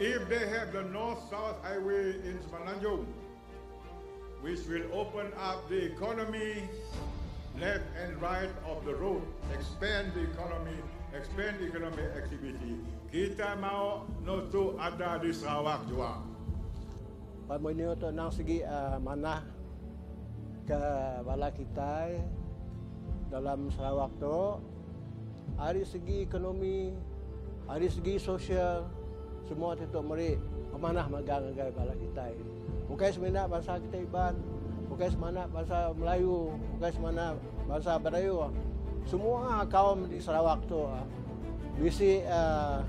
if they have the north-south highway in Semenanjung, which will open up the economy left and right of the road, expand the economy, expand economic activity. Kita mau nutu ada di Sarawak juga. Pamunyo to nang segi uh, mana ke bala kita dalam Sarawak tu dari segi ekonomi, dari segi sosial semua tu meri pemanah magang agai bala kita. Bukan sebenarnya bahasa kita iban, bukan semana bahasa Melayu, bukan semana bahasa Melayu. Semua kaum di Sarawak tu bisi uh,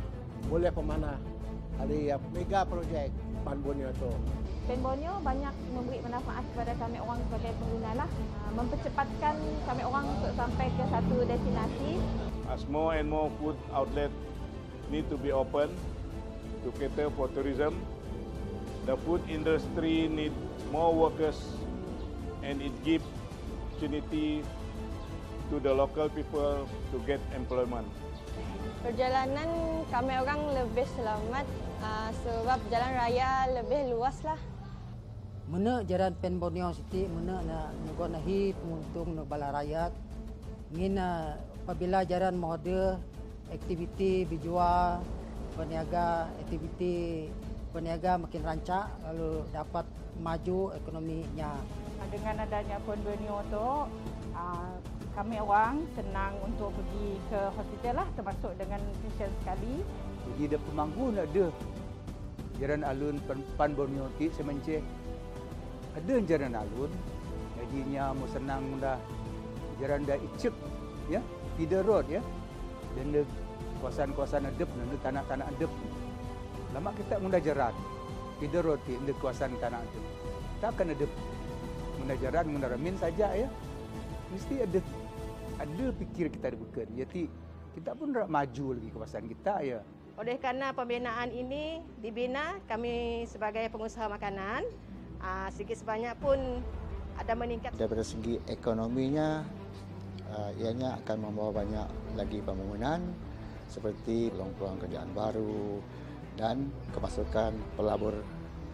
boleh pemanah. Ada uh, mega projek Pan Borneo tu. Pan Borneo banyak memberi manfaat kepada kami orang sebagai pengguna lah. Uh, mempercepatkan kami orang untuk sampai ke satu destinasi. As more and more food outlet need to be open to cater for tourism, the food industry need more workers and it give opportunity to the local people to get employment. Perjalanan kami orang lebih selamat uh, sebab jalan raya lebih luas lah. Mana jalan Pen Borneo City, mana nak nugok nahi penguntung nak bala rakyat. Ingin uh, apabila jalan mode aktiviti berjual, berniaga, aktiviti berniaga makin rancak lalu dapat maju ekonominya. Dengan adanya Pon Borneo tu, uh, kami orang senang untuk pergi ke hospital lah termasuk dengan patient sekali. Jadi dia pemangku nak ada jalan alun Pan Borneo Tik semenceh. Ada jalan alun. Jadinya mu senang dah jalan dah icek ya, feeder road ya. Dan kawasan-kawasan adep dan tanah-tanah adep. Lama kita mula jalan feeder road di kawasan tanah adep. Tak akan adep. Mula mula ramin saja ya. Mesti ada ada fikir kita ada bukan. Jadi kita pun nak maju lagi kawasan kita ya. Oleh kerana pembinaan ini dibina, kami sebagai pengusaha makanan, uh, sedikit sebanyak pun ada meningkat. Daripada segi ekonominya, uh, ianya akan membawa banyak lagi pembangunan seperti peluang-peluang kerjaan baru dan kemasukan pelabur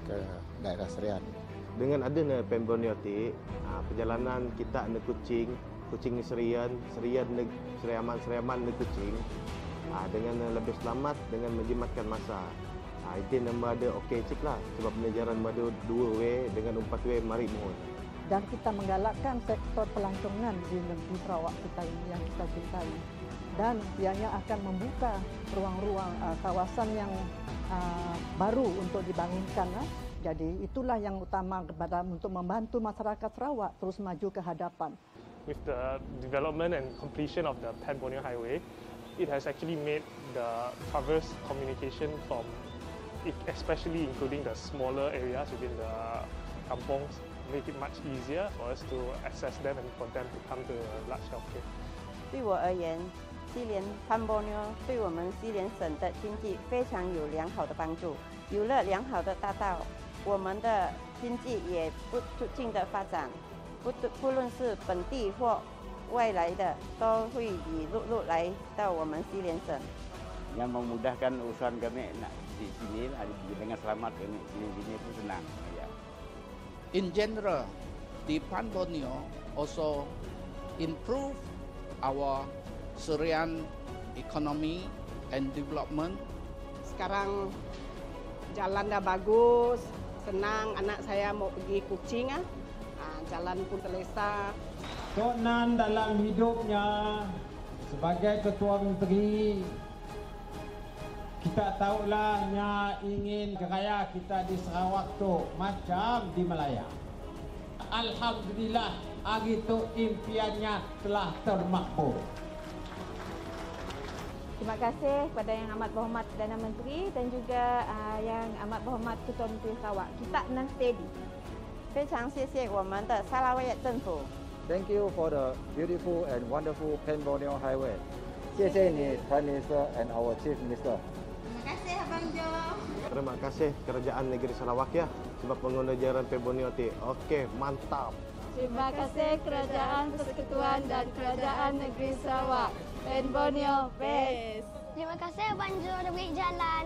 ke daerah Serian. Dengan adanya pembaniotik, perjalanan kita ke Kuching Kucing Serian, Serian Seriaman Seriaman di Kucing ha, dengan lebih selamat dengan menjimatkan masa. Ha, itu nama ada okey cik lah sebab penjajaran ada dua way dengan empat way mari mohon. Dan kita menggalakkan sektor pelancongan di negeri Sarawak kita ini yang kita cintai. Dan ianya akan membuka ruang-ruang uh, kawasan yang uh, baru untuk dibangunkan. Uh. Jadi itulah yang utama kepada untuk membantu masyarakat Sarawak terus maju ke hadapan with the development and completion of the Pan Borneo Highway, it has actually made the traverse communication from, especially including the smaller areas within the kampongs, make it much easier for us to access them and for them to come to a large healthcare. 对我而言， 西联潘波妞对我们西联省的经济非常有良好的帮助。有了良好的大道，我们的经济也不促进的发展。不不论是本地或外来的，都会以陆路来到我们西联省。Yang memudahkan urusan kami nak di sini dengan selamat kami sini sini itu senang. Ya. In general, the Pan Borneo also improve our Syrian economy and development. Sekarang jalan dah bagus, senang anak saya mau pergi kucing ah. jalan pun selesa. Tok Nan dalam hidupnya sebagai ketua menteri kita tahulah nya ingin keraya kita di Sarawak tu macam di Melaya. Alhamdulillah hari tu impiannya telah termakbul Terima kasih kepada Yang Amat Berhormat Perdana Menteri dan juga uh, Yang Amat Berhormat Ketua Menteri Sarawak. Kita nan steady. 非常谢谢我们的沙拉威政府。Thank you for the beautiful and wonderful Pen Borneo Highway. 谢谢你，Prime Minister and our Chief Minister. Terima kasih Abang Jo. Terima kasih Kerajaan Negeri Sarawak ya sebab pengguna jalan Pen Borneo ti. Okey, mantap. Terima kasih Kerajaan Persekutuan dan Kerajaan Negeri Sarawak. Borneo, best. Terima kasih dah beri jalan.